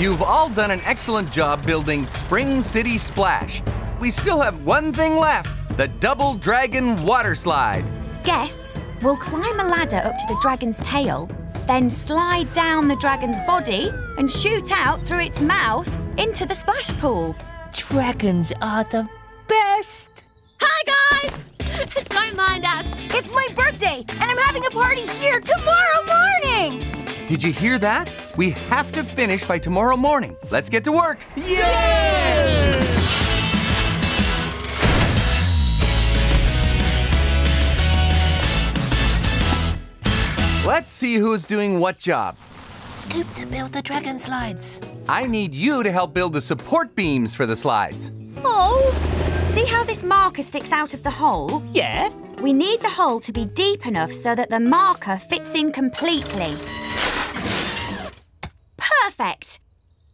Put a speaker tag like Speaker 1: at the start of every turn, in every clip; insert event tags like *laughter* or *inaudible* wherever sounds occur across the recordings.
Speaker 1: You've all done an excellent job building Spring City Splash. We still have one thing left the Double Dragon Water Slide.
Speaker 2: Guests will climb a ladder up to the dragon's tail, then slide down the dragon's body and shoot out through its mouth into the splash pool.
Speaker 3: Dragons are the best.
Speaker 4: Hi, guys! *laughs* Don't mind us.
Speaker 2: It's my birthday, and I'm having a party here tomorrow morning!
Speaker 1: Did you hear that? We have to finish by tomorrow morning. Let's get to work.
Speaker 3: Yay!
Speaker 1: Let's see who's doing what job.
Speaker 3: Scoop to build the dragon slides.
Speaker 1: I need you to help build the support beams for the slides.
Speaker 2: Oh! See how this marker sticks out of the hole?
Speaker 3: Yeah?
Speaker 2: We need the hole to be deep enough so that the marker fits in completely. Perfect!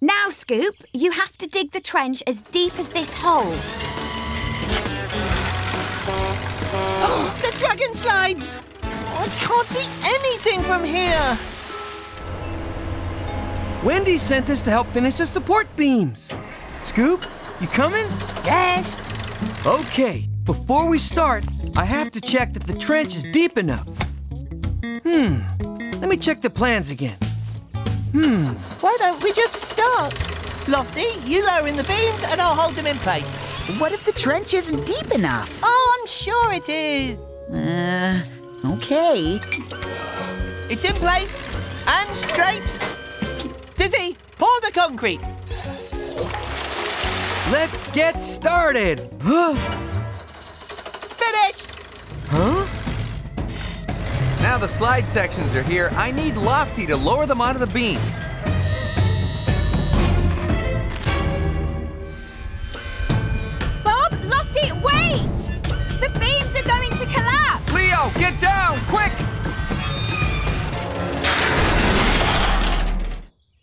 Speaker 2: Now, Scoop, you have to dig the trench as deep as this hole. *gasps*
Speaker 3: the dragon slides! I can't see anything from here.
Speaker 5: Wendy sent us to help finish the support beams. Scoop, you coming?
Speaker 3: Yes.
Speaker 5: Okay, before we start, I have to check that the trench is deep enough. Hmm, let me check the plans again. Hmm,
Speaker 3: Why don't we just start? Lofty, you lower in the beams and I'll hold them in place.
Speaker 6: What if the trench isn't deep enough?
Speaker 3: Oh, I'm sure it is.
Speaker 6: Uh, okay.
Speaker 3: It's in place and straight. Dizzy, pour the concrete.
Speaker 5: let's get started. Huh?
Speaker 3: Finished.
Speaker 5: Huh?
Speaker 1: Now the slide sections are here. I need Lofty to lower them onto the beams.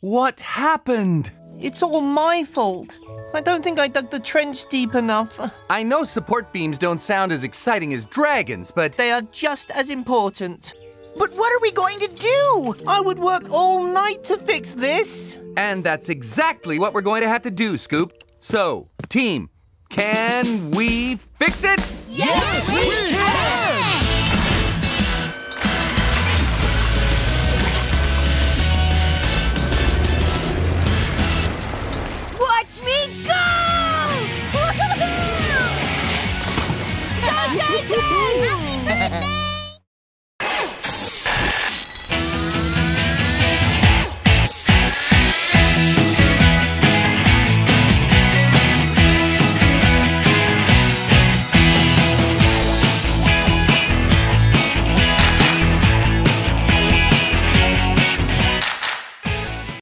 Speaker 1: What happened?
Speaker 3: It's all my fault. I don't think I dug the trench deep enough.
Speaker 1: I know support beams don't sound as exciting as dragons, but
Speaker 3: They are just as important.
Speaker 6: But what are we going to do?
Speaker 3: I would work all night to fix this.
Speaker 1: and that's exactly what we're going to have to do, Scoop. So, team, can we fix it?
Speaker 3: Yes, we can! ハッピー。バース